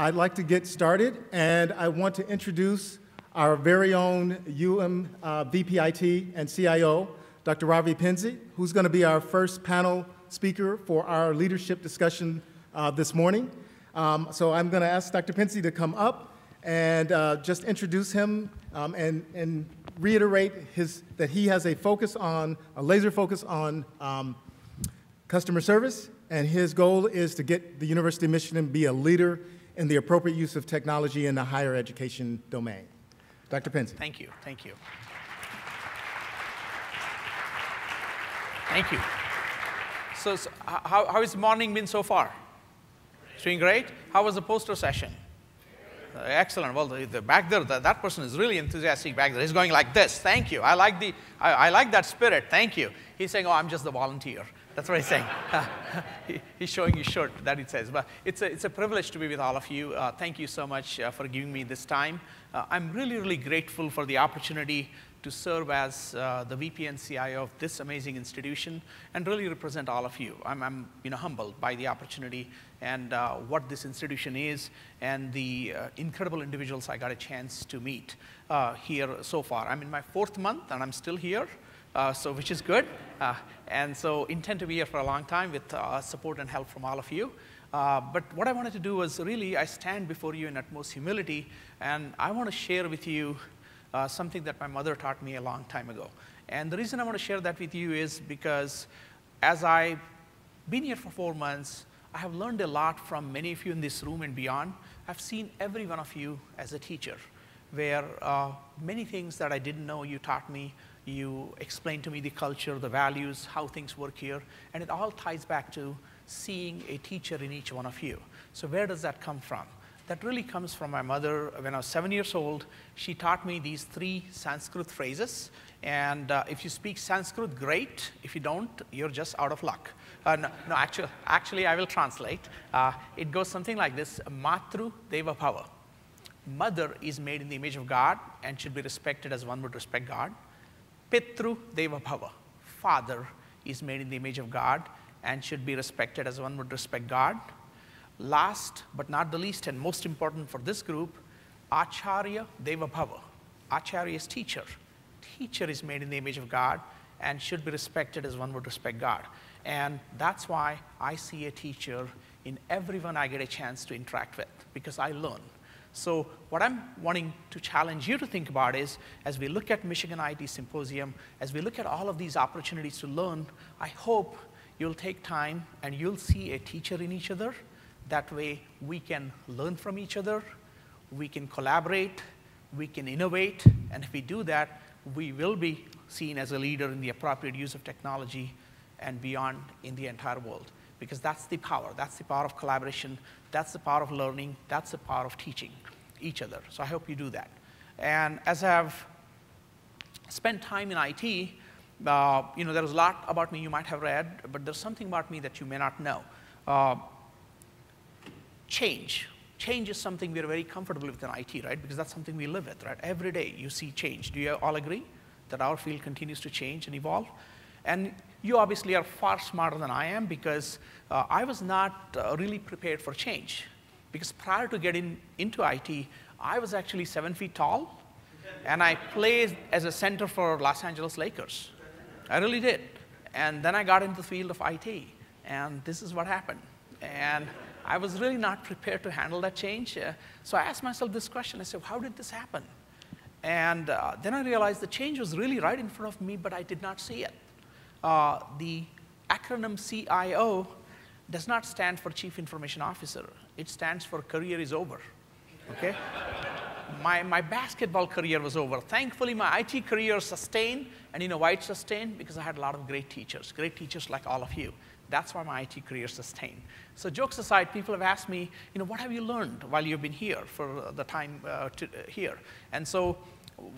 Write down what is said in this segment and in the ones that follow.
I'd like to get started, and I want to introduce our very own UM uh, VPIT and CIO, Dr. Ravi Pendse, who's going to be our first panel speaker for our leadership discussion uh, this morning. Um, so I'm going to ask Dr. Pendse to come up and uh, just introduce him um, and, and reiterate his, that he has a focus on, a laser focus on um, customer service, and his goal is to get the University of Michigan be a leader in the appropriate use of technology in the higher education domain. Dr. Pendse. Thank you, thank you. Thank you. So, so how, how has morning been so far? It's doing great? How was the poster session? Uh, excellent. Well, the, the back there, the, that person is really enthusiastic back there. He's going like this. Thank you. I like, the, I, I like that spirit. Thank you. He's saying, oh, I'm just the volunteer. That's what he's saying. he, he's showing his shirt, that it says. But it's a, it's a privilege to be with all of you. Uh, thank you so much uh, for giving me this time. Uh, I'm really, really grateful for the opportunity to serve as uh, the VP and CIO of this amazing institution and really represent all of you. I'm, I'm you know, humbled by the opportunity and uh, what this institution is and the uh, incredible individuals I got a chance to meet here so far. I'm in my fourth month and I'm still here, so which is good. Uh, and so intend to be here for a long time with support and help from all of you. but what I wanted to do was really, I stand before you in utmost humility, and I want to share with you uh, something that my mother taught me a long time ago. And the reason I want to share that with you is because as I've been here for four months, I have learned a lot from many of you in this room and beyond. I've seen every one of you as a teacher, where uh, many things that I didn't know you taught me. You explain to me the culture, the values, how things work here, and it all ties back to seeing a teacher in each one of you. So where does that come from? that really comes from my mother. When I was seven years old, she taught me these three Sanskrit phrases. And uh, if you speak Sanskrit, great. If you don't, you're just out of luck. Uh, no, no, actually, actually, I will translate. Uh, it goes something like this Matru Deva Bhava. Mother is made in the image of God and should be respected as one would respect God. Pitru Deva Bhava. Father is made in the image of God and should be respected as one would respect God. Last but not the least, and most important for this group, Acharya Deva Bhava. Acharya is teacher. Teacher is made in the image of God and should be respected as one would respect God. And that's why I see a teacher in everyone I get a chance to interact with because I learn. So what I'm wanting to challenge you to think about is, as we look at Michigan IT Symposium, as we look at all of these opportunities to learn, I hope you'll take time and you'll see a teacher in each other that way, we can learn from each other, we can collaborate, we can innovate, and if we do that, we will be seen as a leader in the appropriate use of technology and beyond in the entire world. Because that's the power. That's the power of collaboration. That's the power of learning. That's the power of teaching each other. So I hope you do that. And as I've spent time in IT, uh, you know, there's a lot about me you might have read, but there's something about me that you may not know. Uh, change. Change is something we're very comfortable with in IT, right? Because that's something we live with, right? Every day you see change. Do you all agree that our field continues to change and evolve? And you obviously are far smarter than I am because uh, I was not uh, really prepared for change. Because prior to getting into IT, I was actually seven feet tall, and I played as a center for Los Angeles Lakers. I really did. And then I got into the field of IT, and this is what happened. And I was really not prepared to handle that change. Uh, so I asked myself this question. I said, how did this happen? And uh, then I realized the change was really right in front of me, but I did not see it. Uh, the acronym CIO does not stand for Chief Information Officer. It stands for career is over, okay? my, my basketball career was over. Thankfully, my IT career sustained, and you know why it sustained? Because I had a lot of great teachers, great teachers like all of you. That's why my IT career sustained. So jokes aside, people have asked me, you know, what have you learned while you've been here for the time uh, to, uh, here? And so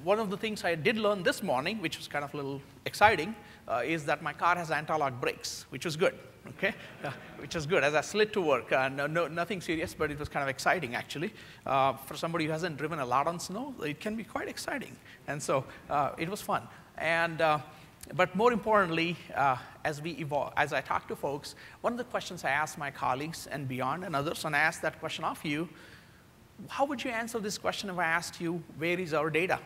one of the things I did learn this morning, which was kind of a little exciting, uh, is that my car has anti-lock brakes, which was good, okay? Uh, which was good. As I slid to work, uh, no, no, nothing serious, but it was kind of exciting, actually. Uh, for somebody who hasn't driven a lot on snow, it can be quite exciting. And so it was fun. And but more importantly, uh, as we evolve, as I talk to folks, one of the questions I ask my colleagues and beyond and others, and I ask that question of you, how would you answer this question if I asked you, where is our data?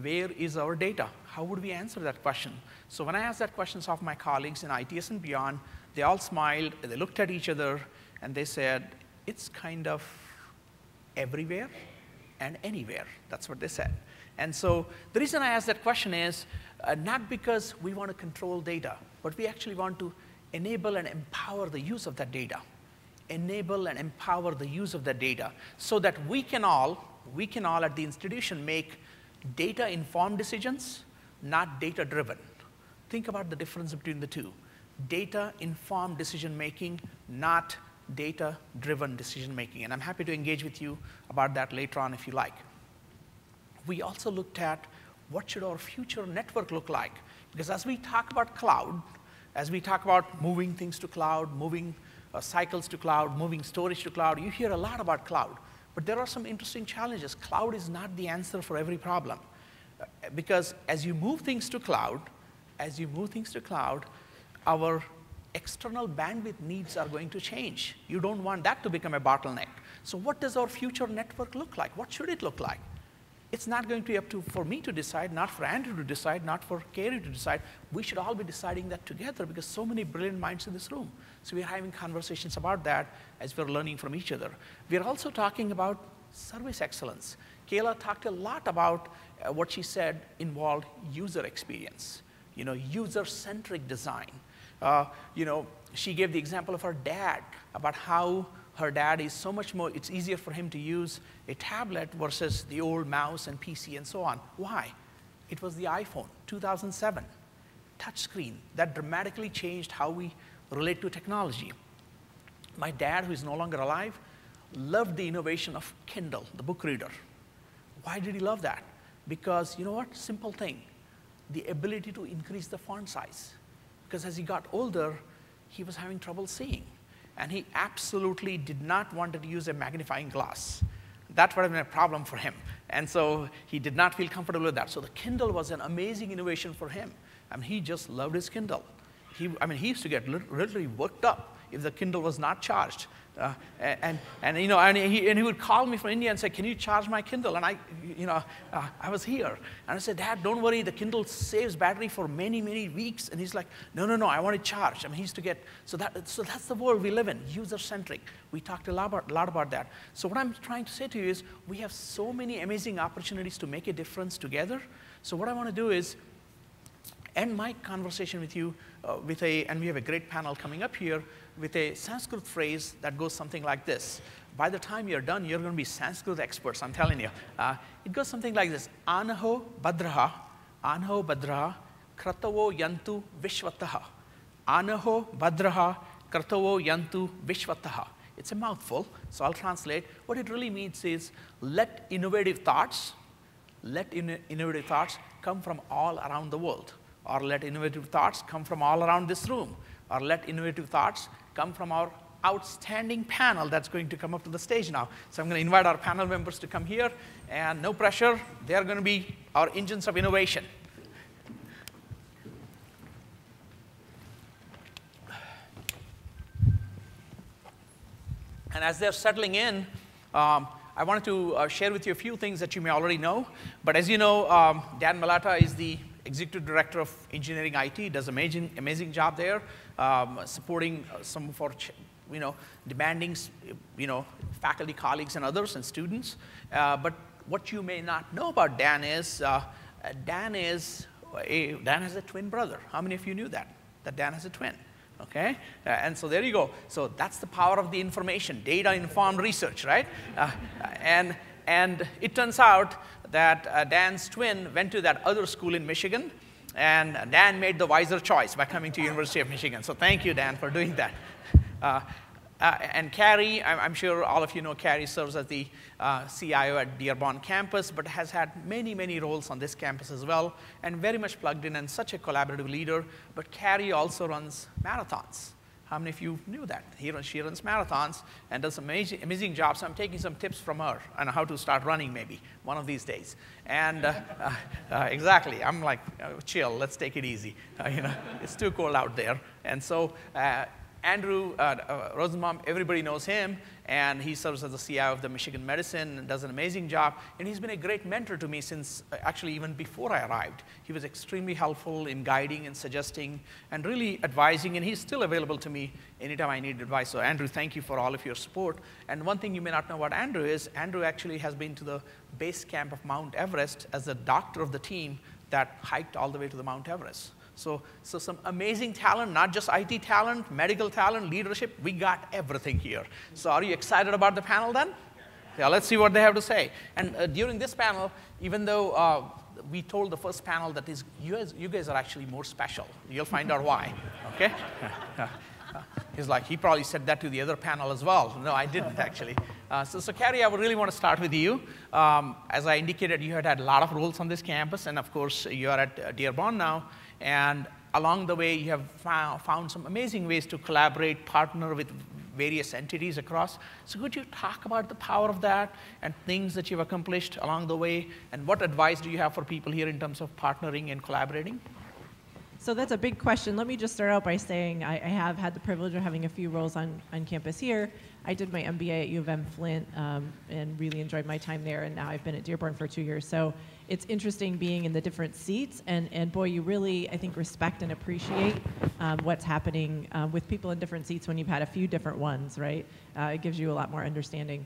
Where is our data? How would we answer that question? So when I asked that question of my colleagues in ITS and beyond, they all smiled, they looked at each other, and they said, it's kind of everywhere and anywhere. That's what they said. And so the reason I asked that question is uh, not because we want to control data, but we actually want to enable and empower the use of that data. Enable and empower the use of that data so that we can all, we can all at the institution make data-informed decisions, not data-driven. Think about the difference between the two. Data-informed decision-making, not data-driven decision-making. And I'm happy to engage with you about that later on if you like. We also looked at what should our future network look like? Because as we talk about cloud, as we talk about moving things to cloud, moving uh, cycles to cloud, moving storage to cloud, you hear a lot about cloud. But there are some interesting challenges. Cloud is not the answer for every problem. Uh, because as you move things to cloud, as you move things to cloud, our external bandwidth needs are going to change. You don't want that to become a bottleneck. So what does our future network look like? What should it look like? It's not going to be up to for me to decide, not for Andrew to decide, not for Carrie to decide. We should all be deciding that together because so many brilliant minds in this room. So we're having conversations about that as we're learning from each other. We're also talking about service excellence. Kayla talked a lot about uh, what she said involved user experience, you know, user-centric design. Uh, you know, she gave the example of her dad about how her dad is so much more, it's easier for him to use a tablet versus the old mouse and PC and so on. Why? It was the iPhone, 2007, touchscreen that dramatically changed how we relate to technology. My dad, who is no longer alive, loved the innovation of Kindle, the book reader. Why did he love that? Because, you know what? Simple thing the ability to increase the font size. Because as he got older, he was having trouble seeing and he absolutely did not want to use a magnifying glass. That would have been a problem for him. And so he did not feel comfortable with that. So the Kindle was an amazing innovation for him. I mean, he just loved his Kindle. He, I mean, he used to get literally worked up if the Kindle was not charged. Uh, and, and, you know, and he, and he would call me from India and say, can you charge my Kindle? And I, you know, uh, I was here. And I said, Dad, don't worry, the Kindle saves battery for many, many weeks. And he's like, no, no, no, I want to charge. I mean, he used to get, so, that, so that's the world we live in, user-centric. We talked a lot, about, a lot about that. So what I'm trying to say to you is we have so many amazing opportunities to make a difference together. So what I want to do is end my conversation with you uh, with a, and we have a great panel coming up here, with a Sanskrit phrase that goes something like this. By the time you're done, you're going to be Sanskrit experts, I'm telling you. Uh, it goes something like this Anaho Badraha, Anaho Badraha, Kratavo Yantu Vishwataha. Anaho Badraha, Kratavo Yantu Vishwataha. It's a mouthful, so I'll translate. What it really means is let innovative thoughts, let in innovative thoughts come from all around the world, or let innovative thoughts come from all around this room, or let innovative thoughts come from our outstanding panel that's going to come up to the stage now. So I'm going to invite our panel members to come here, and no pressure, they're going to be our engines of innovation. And as they're settling in, um, I wanted to uh, share with you a few things that you may already know. But as you know, um, Dan Maletta is the executive director of engineering IT, does amazing, amazing job there, um, supporting uh, some of our, you know, demanding, you know, faculty colleagues and others and students. Uh, but what you may not know about Dan is, uh, Dan is, a, Dan has a twin brother. How many of you knew that? That Dan has a twin okay? Uh, and so there you go. So that's the power of the information, data-informed research, right? Uh, and, and it turns out that uh, Dan's twin went to that other school in Michigan, and Dan made the wiser choice by coming to University of Michigan. So thank you, Dan, for doing that. Uh, uh, and Carrie, I'm, I'm, sure all of you know Carrie serves as the uh, CIO at Dearborn campus, but has had many, many roles on this campus as well, and very much plugged in and such a collaborative leader. But Carrie also runs marathons. How many of you knew that? Runs, she runs marathons and does amazing, amazing job. So I'm taking some tips from her on how to start running maybe one of these days. And uh, uh, uh, exactly, I'm like, uh, chill, let's take it easy. Uh, you know, it's too cold out there. And so Andrew uh, uh, Rosenbaum, everybody knows him, and he serves as the CIO of the Michigan Medicine and does an amazing job. And he's been a great mentor to me since uh, actually even before I arrived. He was extremely helpful in guiding and suggesting and really advising, and he's still available to me anytime I need advice. So, Andrew, thank you for all of your support. And one thing you may not know about Andrew is Andrew actually has been to the base camp of Mount Everest as the doctor of the team that hiked all the way to the Mount Everest. So, so some amazing talent, not just IT talent, medical talent, leadership, we got everything here. So are you excited about the panel then? Yeah, let's see what they have to say. And uh, during this panel, even though uh, we told the first panel that is, you, guys, you guys are actually more special. You'll find out why, okay? He's like, he probably said that to the other panel as well. No, I didn't actually. Uh, so, so Carrie, I would really want to start with you. Um, as I indicated, you had had a lot of roles on this campus, and of course, you are at uh, Dearborn now. And along the way, you have found some amazing ways to collaborate, partner with various entities across. So could you talk about the power of that and things that you've accomplished along the way? And what advice do you have for people here in terms of partnering and collaborating? So that's a big question. Let me just start out by saying I, I have had the privilege of having a few roles on, on campus here. I did my MBA at U of M Flint um, and really enjoyed my time there, and now I've been at Dearborn for two years. So it's interesting being in the different seats, and, and boy, you really, I think, respect and appreciate um, what's happening um, with people in different seats when you've had a few different ones, right? Uh, it gives you a lot more understanding.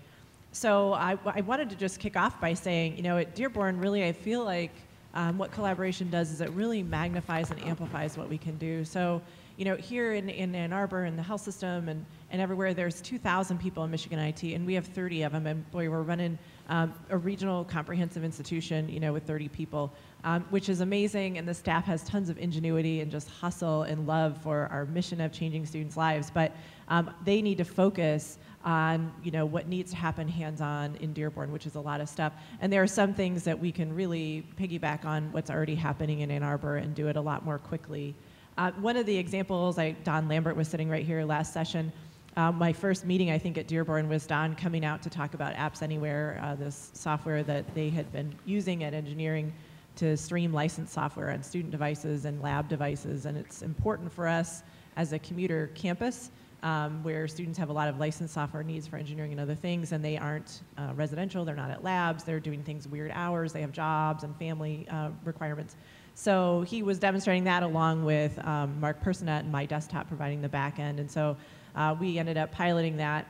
So I, I wanted to just kick off by saying, you know, at Dearborn, really, I feel like um, what collaboration does is it really magnifies and amplifies what we can do. So, you know, here in, in Ann Arbor and the health system and, and everywhere, there's 2,000 people in Michigan IT, and we have 30 of them. And boy, we're running um, a regional comprehensive institution, you know, with 30 people, um, which is amazing. And the staff has tons of ingenuity and just hustle and love for our mission of changing students' lives. But um, they need to focus on, you know, what needs to happen hands-on in Dearborn, which is a lot of stuff. And there are some things that we can really piggyback on what's already happening in Ann Arbor and do it a lot more quickly. Uh, one of the examples, I, Don Lambert was sitting right here last session. Uh, my first meeting, I think, at Dearborn was Don coming out to talk about AppsAnywhere, uh, this software that they had been using at engineering to stream licensed software on student devices and lab devices. And it's important for us as a commuter campus um, where students have a lot of licensed software needs for engineering and other things, and they aren't uh, residential, they're not at labs, they're doing things weird hours, they have jobs and family uh, requirements. So he was demonstrating that along with um, Mark Personet and my desktop providing the back end. And so uh, we ended up piloting that.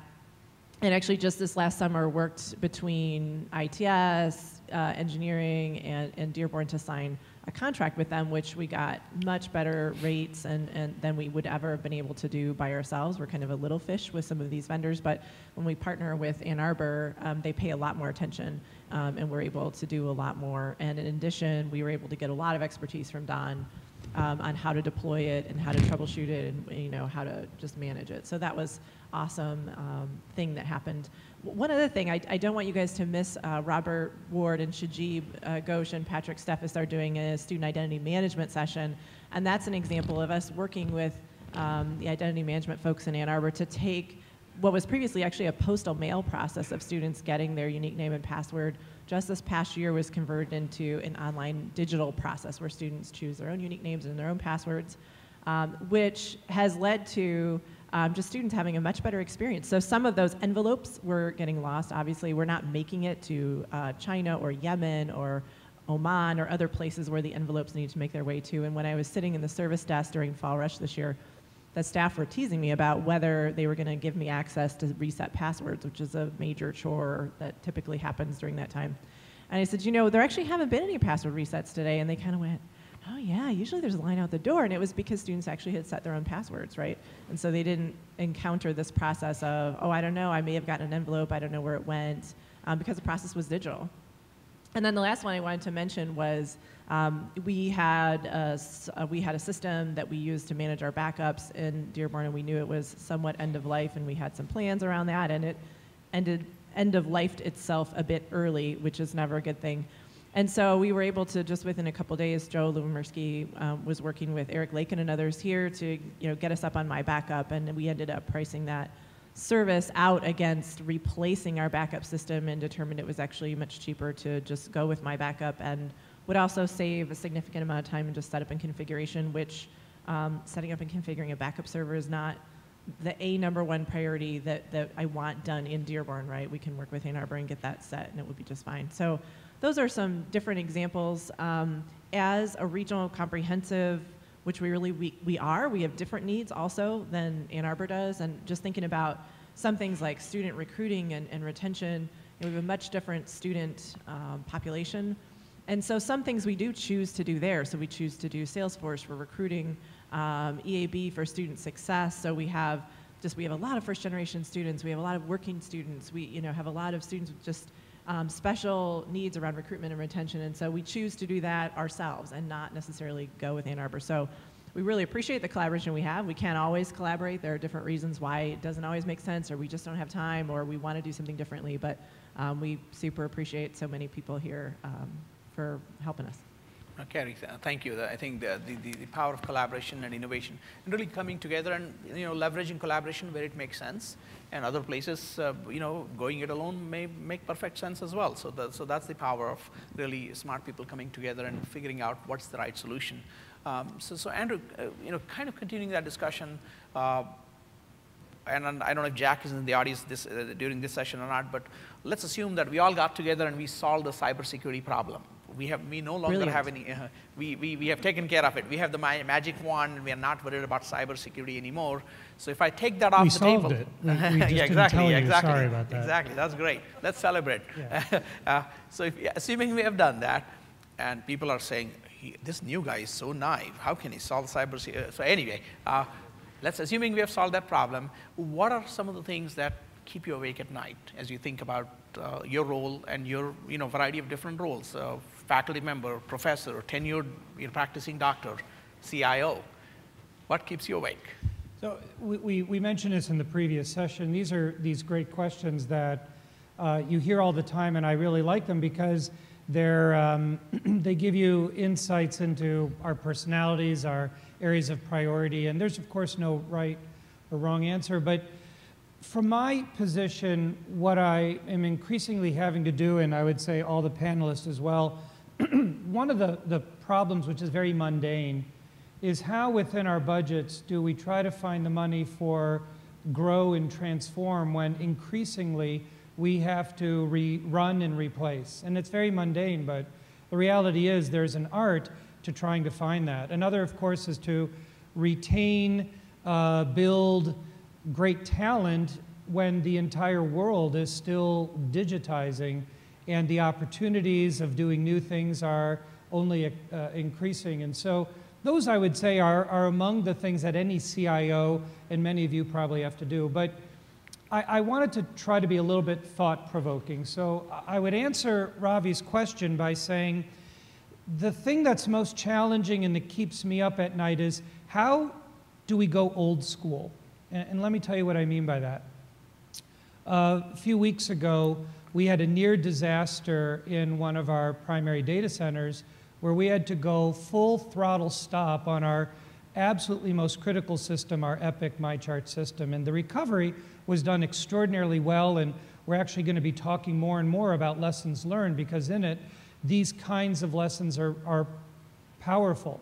And actually, just this last summer, worked between ITS, uh, engineering, and, and Dearborn to sign a contract with them, which we got much better rates and, and than we would ever have been able to do by ourselves. We're kind of a little fish with some of these vendors, but when we partner with Ann Arbor, um, they pay a lot more attention, um, and we're able to do a lot more. And in addition, we were able to get a lot of expertise from Don um, on how to deploy it and how to troubleshoot it and you know how to just manage it. So that was awesome um, thing that happened. One other thing, I, I, don't want you guys to miss uh, Robert Ward and Shajib uh, Ghosh and Patrick Steffes are doing a student identity management session, and that's an example of us working with um, the identity management folks in Ann Arbor to take what was previously actually a postal mail process of students getting their unique name and password just this past year was converted into an online digital process where students choose their own unique names and their own passwords, um, which has led to um, just students having a much better experience. So some of those envelopes were getting lost. Obviously, we're not making it to uh, China or Yemen or Oman or other places where the envelopes need to make their way to. And when I was sitting in the service desk during Fall Rush this year, the staff were teasing me about whether they were going to give me access to reset passwords, which is a major chore that typically happens during that time. And I said, you know, there actually haven't been any password resets today. And they kind of went, oh, yeah, usually there's a line out the door. And it was because students actually had set their own passwords, right? And so they didn't encounter this process of, oh, I don't know, I may have gotten an envelope, I don't know where it went, um, because the process was digital. And then the last one I wanted to mention was um, we, had a, uh, we had a system that we used to manage our backups in Dearborn, and we knew it was somewhat end of life, and we had some plans around that, and it ended end of life itself a bit early, which is never a good thing. And so we were able to just within a couple days, Joe Lubomirsky um, was working with Eric Lakin and others here to you know get us up on MiBackup, and we ended up pricing that service out against replacing our backup system and determined it was actually much cheaper to just go with MiBackup and would also save a significant amount of time in just setup and configuration, which um, setting up and configuring a backup server is not the a number one priority that, that I want done in Dearborn, right? We can work with Ann Arbor and get that set, and it would be just fine. So those are some different examples. Um, as a regional comprehensive, which we really we, we are, we have different needs also than Ann Arbor does, and just thinking about some things like student recruiting and, and retention, we have a much different student um, population. And so some things we do choose to do there. So we choose to do Salesforce for recruiting, um, EAB for student success. So we have just we have a lot of first generation students. We have a lot of working students. We you know have a lot of students with just um, special needs around recruitment and retention. And so we choose to do that ourselves and not necessarily go with Ann Arbor. So we really appreciate the collaboration we have. We can't always collaborate. There are different reasons why it doesn't always make sense, or we just don't have time, or we want to do something differently. But um, we super appreciate so many people here um, for helping us. Uh, Carrie, thank you. I think the, the, the, power of collaboration and innovation and really coming together and you know leveraging collaboration where it makes sense and other places uh, you know going it alone may make perfect sense as well. So, the, so that's the power of really smart people coming together and figuring out what's the right solution. Um, so, so Andrew, uh, you know, kind of continuing that discussion, uh, and, and, I don't know if Jack is in the audience this, uh, during this session or not, but let's assume that we all got together and we solved the cybersecurity problem we have we no longer Brilliant. have any uh, we, we, we have taken care of it. We have the magic wand. And we are not worried about cybersecurity anymore. So if i take that off we the solved table it. We, we yeah, exactly exactly. Sorry about that. Exactly that's great. Let's celebrate. Yeah. uh, so if, assuming we have done that and people are saying this new guy is so naive. How can he solve cybersecurity so anyway uh, let's assuming we have solved that problem what are some of the things that keep you awake at night as you think about uh, your role and your you know variety of different roles uh, faculty member, professor, tenured practicing doctor, CIO. What keeps you awake? So we, we, we, mentioned this in the previous session. These are these great questions that uh, you hear all the time, and I really like them because they're, um, they give you insights into our personalities, our areas of priority, and there's, of course, no right or wrong answer. But from my position, what I am increasingly having to do, and I would say all the panelists as well, one of the, the problems, which is very mundane, is how within our budgets do we try to find the money for grow and transform when increasingly we have to run and replace. And it's very mundane, but the reality is there's an art to trying to find that. Another, of course, is to retain, uh, build great talent when the entire world is still digitizing and the opportunities of doing new things are only uh, increasing. And so those, I would say, are, are among the things that any CIO and many of you probably have to do. But I, I wanted to try to be a little bit thought-provoking. So I would answer Ravi's question by saying, the thing that's most challenging and that keeps me up at night is how do we go old school? And, and let me tell you what I mean by that. Uh, a few weeks ago, we had a near disaster in one of our primary data centers where we had to go full throttle stop on our absolutely most critical system, our Epic MyChart system. And the recovery was done extraordinarily well, and we're actually going to be talking more and more about lessons learned because in it, these kinds of lessons are, are powerful.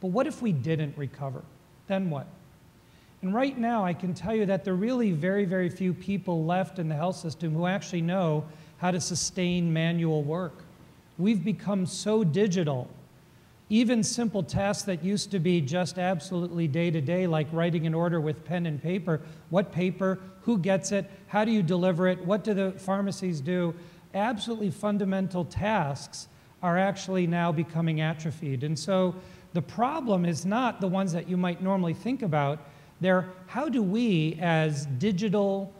But what if we didn't recover? Then what? And right now, I can tell you that there are really very, very few people left in the health system who actually know how to sustain manual work. We've become so digital. Even simple tasks that used to be just absolutely day to day, like writing an order with pen and paper what paper, who gets it, how do you deliver it, what do the pharmacies do absolutely fundamental tasks are actually now becoming atrophied. And so the problem is not the ones that you might normally think about there, how do we, as digital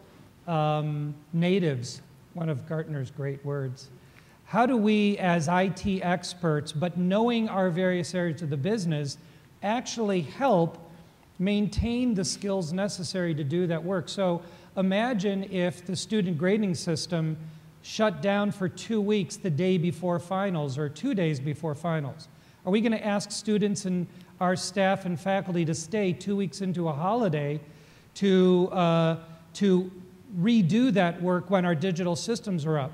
um, natives, one of Gartner's great words, how do we, as IT experts, but knowing our various areas of the business, actually help maintain the skills necessary to do that work? So imagine if the student grading system shut down for two weeks the day before finals or two days before finals. Are we going to ask students and our staff and faculty to stay two weeks into a holiday to, uh, to redo that work when our digital systems are up?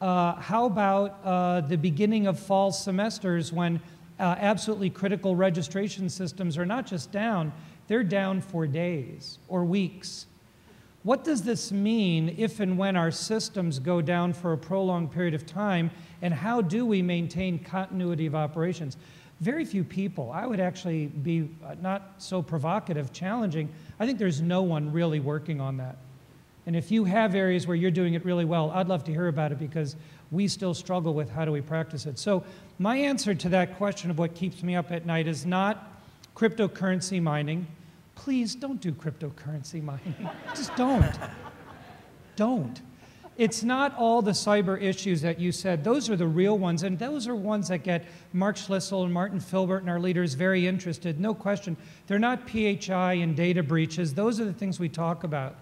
Uh, how about uh, the beginning of fall semesters when uh, absolutely critical registration systems are not just down, they're down for days or weeks. What does this mean if and when our systems go down for a prolonged period of time, and how do we maintain continuity of operations? Very few people, I would actually be uh, not so provocative, challenging. I think there's no one really working on that. And if you have areas where you're doing it really well, I'd love to hear about it because we still struggle with how do we practice it. So, my answer to that question of what keeps me up at night is not cryptocurrency mining. Please don't do cryptocurrency mining. Just don't. don't. It's not all the cyber issues that you said. Those are the real ones, and those are ones that get Mark Schlissel and Martin Philbert and our leaders very interested. No question. They're not PHI and data breaches. Those are the things we talk about.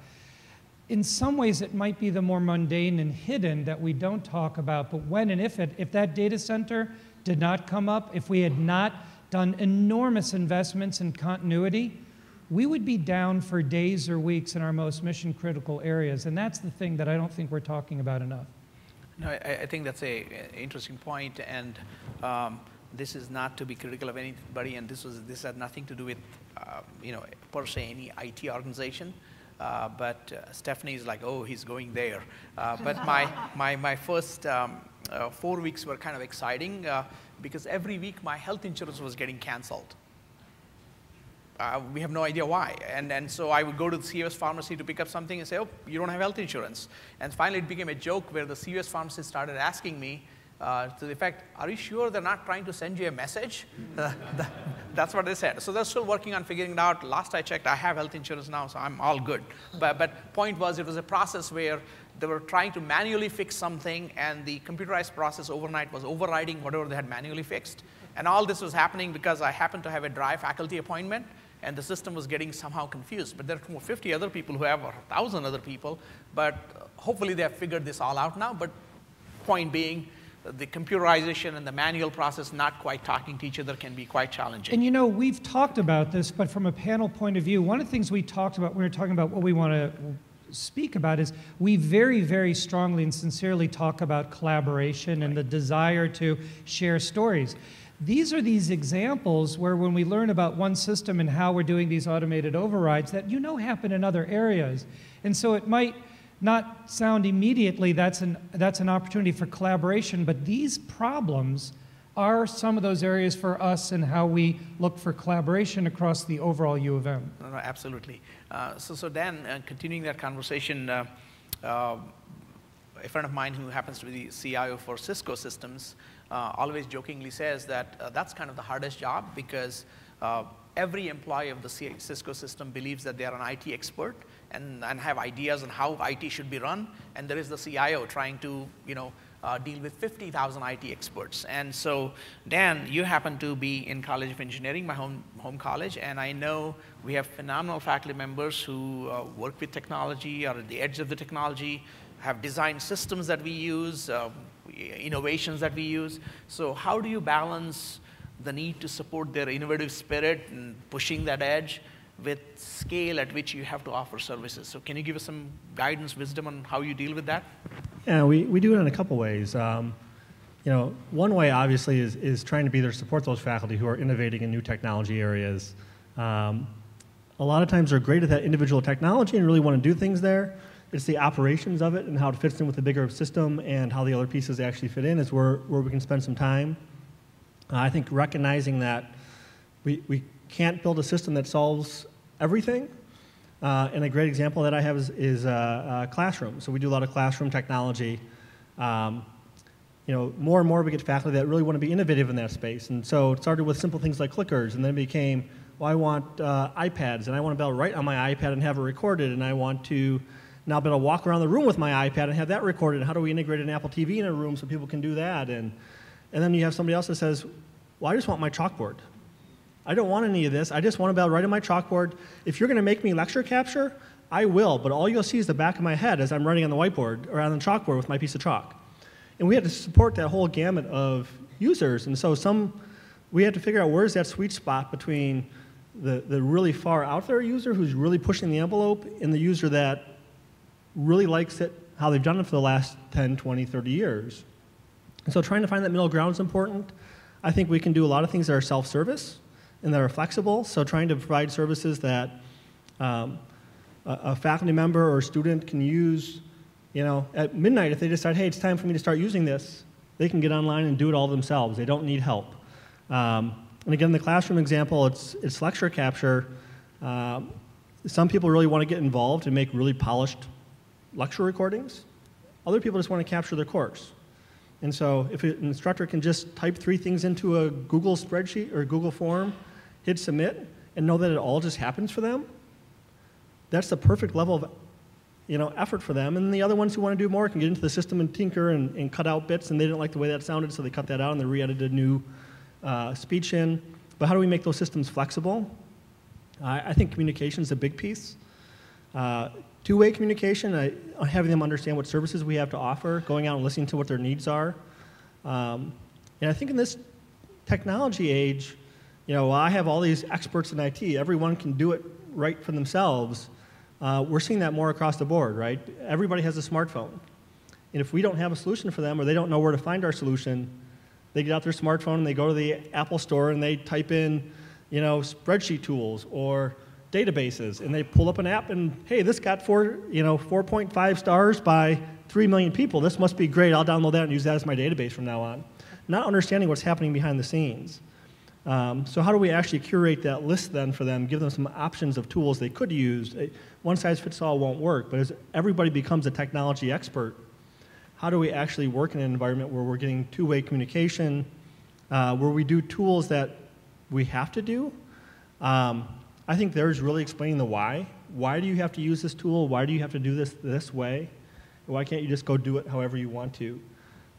In some ways, it might be the more mundane and hidden that we don't talk about, but when and if, it, if that data center did not come up, if we had not done enormous investments in continuity, we would be down for days or weeks in our most mission critical areas. And that's the thing that I don't think we're talking about enough. No, I, I think that's a, a interesting point, and um, this is not to be critical of anybody, and this was this had nothing to do with, uh, you know, per se any IT organization. Uh, but uh, Stephanie is like, oh, he's going there. Uh, but my, my, my first um, uh, four weeks were kind of exciting uh, because every week my health insurance was getting canceled uh, we have no idea why. And, and so I would go to the CVS pharmacy to pick up something and say, oh, you don't have health insurance. And finally it became a joke where the CVS pharmacist started asking me uh, to the effect, are you sure they're not trying to send you a message? that's what they said. So they're still working on figuring it out. Last I checked, I have health insurance now, so I'm all good. But, but point was, it was a process where they were trying to manually fix something, and the computerized process overnight was overriding whatever they had manually fixed. And all this was happening because I happened to have a dry faculty appointment and the system was getting somehow confused. But there are 50 other people who have, or 1,000 other people, but uh, hopefully they have figured this all out now. But point being, the computerization and the manual process not quite talking to each other can be quite challenging. And you know, we've talked about this, but from a panel point of view, one of the things we talked about when we were talking about what we want to speak about is we very, very strongly and sincerely talk about collaboration and the desire to share stories. These are these examples where when we learn about one system and how we're doing these automated overrides that you know happen in other areas. And so it might not sound immediately that's an, that's an opportunity for collaboration, but these problems are some of those areas for us and how we look for collaboration across the overall U of M. No, no, absolutely. Uh, so, so Dan, uh, continuing that conversation, uh, uh a friend of mine who happens to be the CIO for Cisco Systems uh, always jokingly says that uh, that's kind of the hardest job because uh, every employee of the Cisco system believes that they are an IT expert and, and have ideas on how IT should be run, and there is the CIO trying to, you know, uh, deal with 50,000 IT experts. And so, Dan, you happen to be in College of Engineering, my home, home college, and I know we have phenomenal faculty members who uh, work with technology, are at the edge of the technology, have designed systems that we use, uh, innovations that we use. So how do you balance the need to support their innovative spirit and pushing that edge with scale at which you have to offer services? So can you give us some guidance, wisdom on how you deal with that? Yeah, we, we do it in a couple ways. Um, you know, one way obviously is, is trying to be there to support those faculty who are innovating in new technology areas. Um, a lot of times they're great at that individual technology and really want to do things there, it's the operations of it and how it fits in with the bigger system and how the other pieces actually fit in is where, where we can spend some time. Uh, I think recognizing that we, we can't build a system that solves everything. Uh, and a great example that I have is, is uh, uh classroom. So we do a lot of classroom technology. Um, you know, more and more we get faculty that really want to be innovative in that space. And so it started with simple things like clickers, and then it became, well, I want uh, iPads, and I want to be able to write on my iPad and have it recorded, and I want to now be able to walk around the room with my iPad and have that recorded. How do we integrate an Apple TV in a room so people can do that? And, and then you have somebody else that says, well, I just want my chalkboard. I don't want any of this. I just want to be able to write on my chalkboard. If you're going to make me lecture capture, I will, but all you'll see is the back of my head as I'm writing on the whiteboard or on the chalkboard with my piece of chalk. And we had to support that whole gamut of users. And so some, we had to figure out where's that sweet spot between the, the really far out there user who's really pushing the envelope and the user that really likes it, how they've done it for the last 10, 20, 30 years. And so trying to find that middle ground is important. I think we can do a lot of things that are self-service, and that are flexible. So trying to provide services that um, a, a faculty member or student can use, you know, at midnight if they decide, hey, it's time for me to start using this, they can get online and do it all themselves. They don't need help. Um, and again, the classroom example, it's, it's lecture capture. Um, some people really want to get involved and make really polished lecture recordings. Other people just want to capture their course. And so if an instructor can just type three things into a Google spreadsheet or Google form, hit submit, and know that it all just happens for them, that's the perfect level of you know, effort for them. And the other ones who want to do more can get into the system and tinker and, and cut out bits, and they didn't like the way that sounded, so they cut that out and they re-edited a new uh, speech in. But how do we make those systems flexible? I, I think communication is a big piece. Uh, two-way communication, having them understand what services we have to offer, going out and listening to what their needs are. Um, and I think in this technology age, you know, I have all these experts in IT, everyone can do it right for themselves. Uh, we're seeing that more across the board, right? Everybody has a smartphone. And if we don't have a solution for them or they don't know where to find our solution, they get out their smartphone and they go to the Apple store and they type in, you know, spreadsheet tools or databases and they pull up an app and hey, this got four, you know, 4.5 stars by 3 million people. This must be great. I'll download that and use that as my database from now on. Not understanding what's happening behind the scenes. Um, so how do we actually curate that list then for them, give them some options of tools they could use? One size fits all won't work, but as everybody becomes a technology expert, how do we actually work in an environment where we're getting two-way communication, uh, where we do tools that we have to do? Um, I think there's really explaining the why. Why do you have to use this tool? Why do you have to do this this way? Why can't you just go do it however you want to?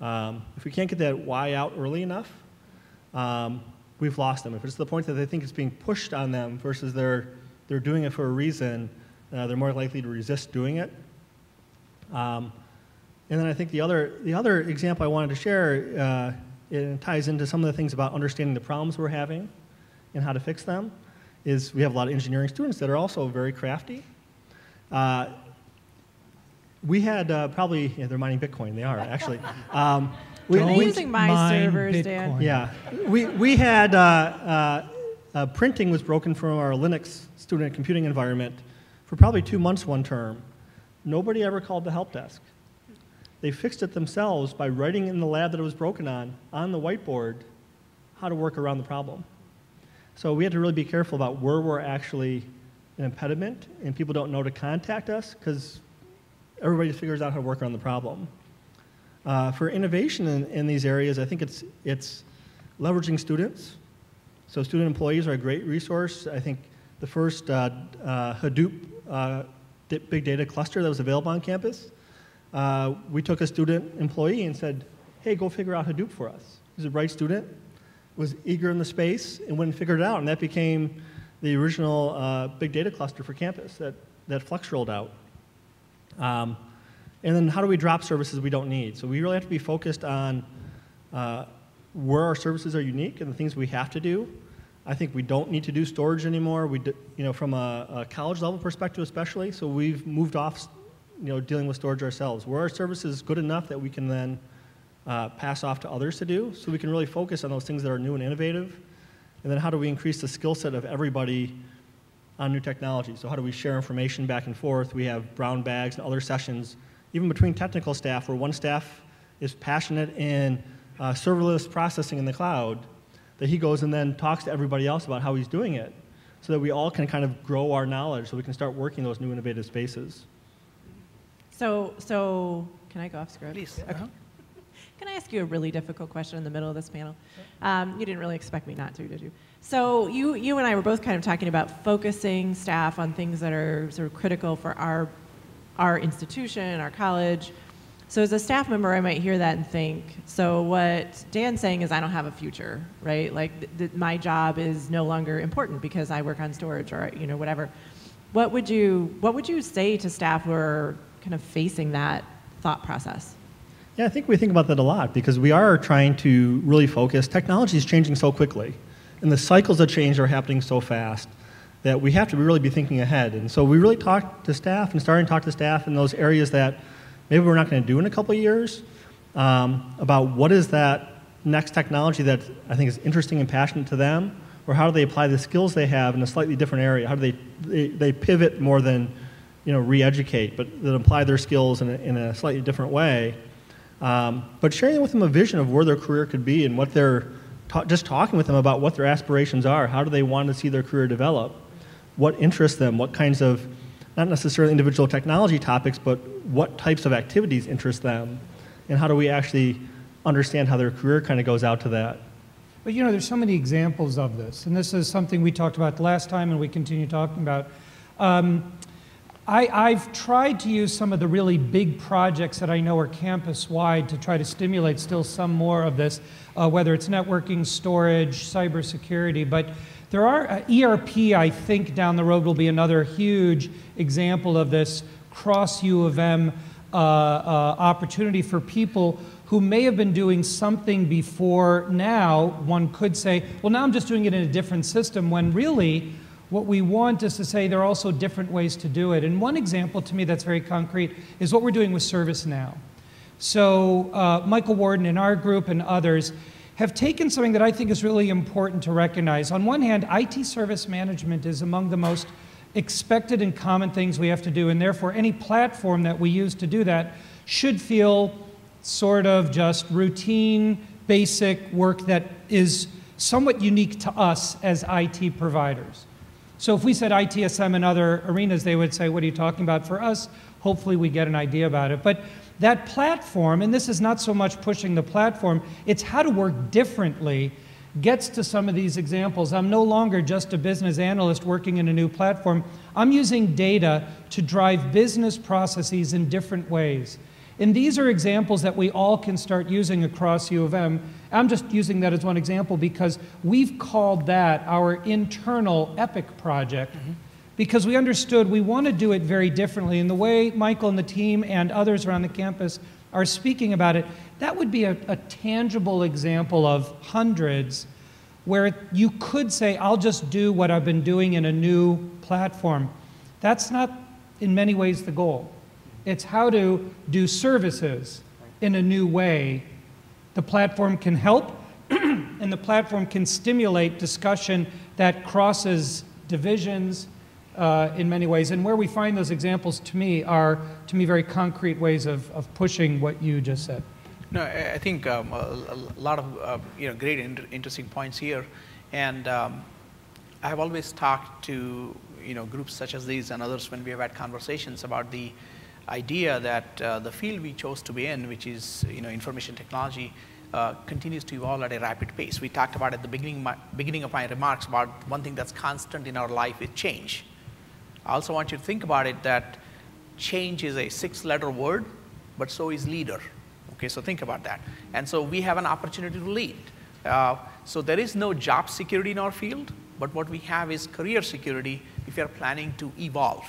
Um, if we can't get that why out early enough, um, we've lost them. If it's the point that they think it's being pushed on them versus they're, they're doing it for a reason, uh, they're more likely to resist doing it. Um, and then I think the other, the other example I wanted to share uh, it ties into some of the things about understanding the problems we're having and how to fix them is we have a lot of engineering students that are also very crafty. Uh, we had uh, probably, yeah, they're mining Bitcoin, they are actually. Um, we, are using my servers, Bitcoin. Dan? Yeah, we, we had uh, uh, uh, printing was broken from our Linux student computing environment for probably two months one term. Nobody ever called the help desk. They fixed it themselves by writing in the lab that it was broken on, on the whiteboard, how to work around the problem. So we had to really be careful about where we're actually an impediment and people don't know to contact us because everybody figures out how to work around the problem. Uh, for innovation in, in, these areas, I think it's, it's leveraging students. So student employees are a great resource. I think the first uh, uh, Hadoop uh, big data cluster that was available on campus, uh, we took a student employee and said, hey, go figure out Hadoop for us. He's a bright student, was eager in the space, and went and figured it out. And that became the original uh, big data cluster for campus that, that Flux rolled out. Um, and then how do we drop services we don't need? So we really have to be focused on uh, where our services are unique and the things we have to do. I think we don't need to do storage anymore. We, do, you know, from a, a, college level perspective, especially. So we've moved off, you know, dealing with storage ourselves. Where our service is good enough that we can then uh, pass off to others to do, so we can really focus on those things that are new and innovative. And then how do we increase the skill set of everybody on new technology? So how do we share information back and forth? We have brown bags and other sessions even between technical staff, where one staff is passionate in uh, serverless processing in the cloud, that he goes and then talks to everybody else about how he's doing it, so that we all can kind of grow our knowledge, so we can start working those new innovative spaces. So, so can I go off script? Please. Okay. Uh-huh. Can I ask you a really difficult question in the middle of this panel? Um, you didn't really expect me not to, did you? So you, you and I were both kind of talking about focusing staff on things that are sort of critical for our our institution, our college. So as a staff member, I might hear that and think, so what Dan's saying is I don't have a future, right? Like my job is no longer important because I work on storage or you know whatever. What would you what would you say to staff who are kind of facing that thought process? Yeah, I think we think about that a lot because we are trying to really focus. Technology is changing so quickly, and the cycles of change are happening so fast that we have to really be thinking ahead. And so we really talk to staff and starting to talk to staff in those areas that maybe we're not going to do in a couple of years um, about what is that next technology that I think is interesting and passionate to them. or how do they apply the skills they have in a slightly different area? How do they, they, they pivot more than, you know, re-educate, but that apply their skills in a, in a slightly different way? Um, but sharing with them a vision of where their career could be and what they're, ta- just talking with them about what their aspirations are. How do they want to see their career develop? What interests them? What kinds of, not necessarily individual technology topics, but what types of activities interest them? And how do we actually understand how their career kind of goes out to that? But you know, there's so many examples of this, and this is something we talked about last time and we continue talking about. Um, I, have tried to use some of the really big projects that I know are campus wide to try to stimulate still some more of this, uh, whether it's networking, storage, cybersecurity. But there are uh, ERP, I think, down the road will be another huge example of this cross U of M uh, uh, opportunity for people who may have been doing something before now, one could say, well, now I'm just doing it in a different system, when really what we want is to say there are also different ways to do it. And one example to me that's very concrete is what we're doing with ServiceNow. So, uh, Michael Warden and our group and others have taken something that I think is really important to recognize. On one hand, IT service management is among the most expected and common things we have to do, and therefore, any platform that we use to do that should feel sort of just routine, basic work that is somewhat unique to us as IT providers. So if we said ITSM in other arenas, they would say, What are you talking about? For us, hopefully we get an idea about it. But that platform, and this is not so much pushing the platform, it's how to work differently, gets to some of these examples. I'm no longer just a business analyst working in a new platform. I'm using data to drive business processes in different ways. And these are examples that we all can start using across U of M. I'm just using that as one example because we've called that our internal EPIC project mm-hmm. because we understood we want to do it very differently. And the way Michael and the team and others around the campus are speaking about it, that would be a, a tangible example of hundreds where you could say, I'll just do what I've been doing in a new platform. That's not, in many ways, the goal. It's how to do services in a new way. The platform can help, and the platform can stimulate discussion that crosses divisions uh, in many ways. And where we find those examples to me are, to me, very concrete ways of, of pushing what you just said. No, I think um, a, lot of uh, you know great inter- interesting points here, and um, I have always talked to you know groups such as these and others when we have had conversations about the idea that uh, the field we chose to be in, which is you know information technology, uh, continues to evolve at a rapid pace. We talked about at the beginning, my, beginning of my remarks about one thing that's constant in our life is change. I also want you to think about it that change is a six-letter word, but so is leader. Okay, so think about that. And so we have an opportunity to lead. Uh, so there is no job security in our field, but what we have is career security if you're planning to evolve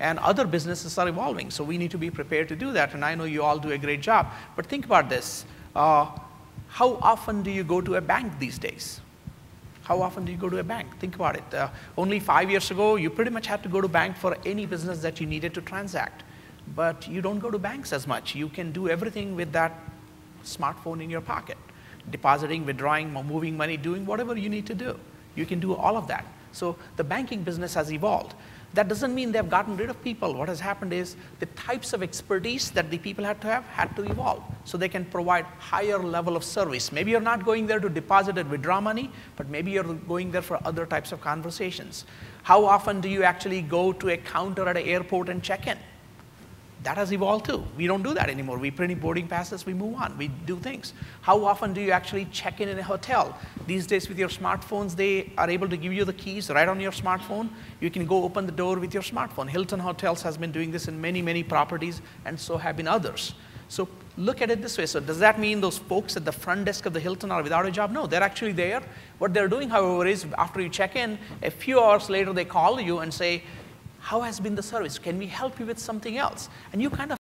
and other businesses are evolving. So we need to be prepared to do that. And I know you all do a great job. But think about this. Uh, how often do you go to a bank these days? How often do you go to a bank? Think about it. Uh, only five years ago, you pretty much had to go to bank for any business that you needed to transact. But you don't go to banks as much. You can do everything with that smartphone in your pocket. Depositing, withdrawing, moving money, doing whatever you need to do. You can do all of that. So the banking business has evolved. That doesn't mean they've gotten rid of people. What has happened is the types of expertise that the people had to have had to evolve so they can provide higher level of service. Maybe you're not going there to deposit and withdraw money, but maybe you're going there for other types of conversations. How often do you actually go to a counter at an airport and check in? That has evolved too. We don't do that anymore. We print boarding passes, we move on, we do things. How often do you actually check in in a hotel? These days, with your smartphones, they are able to give you the keys right on your smartphone. You can go open the door with your smartphone. Hilton Hotels has been doing this in many, many properties, and so have been others. So look at it this way. So does that mean those folks at the front desk of the Hilton are without a job? No, they're actually there. What they're doing, however, is after you check in, a few hours later they call you and say, how has been the service? Can we help you with something else? And you kind of